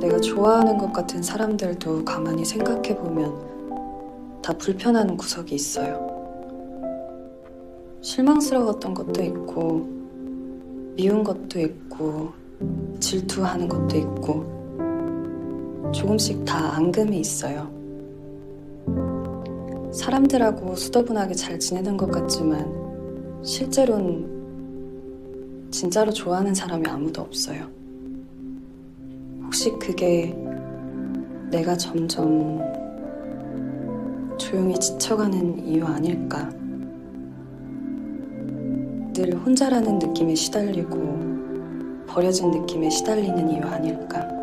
내가 좋아하는 것 같은 사람들도 가만히 생각해보면 다 불편한 구석이 있어요. 실망스러웠던 것도 있고, 미운 것도 있고, 질투하는 것도 있고, 조금씩 다 앙금이 있어요. 사람들하고 수더분하게 잘 지내는 것 같지만, 실제로는 진짜로 좋아하는 사람이 아무도 없어요. 혹시 그게 내가 점점 조용히 지쳐가는 이유 아닐까? 늘 혼자라는 느낌에 시달리고 버려진 느낌에 시달리는 이유 아닐까?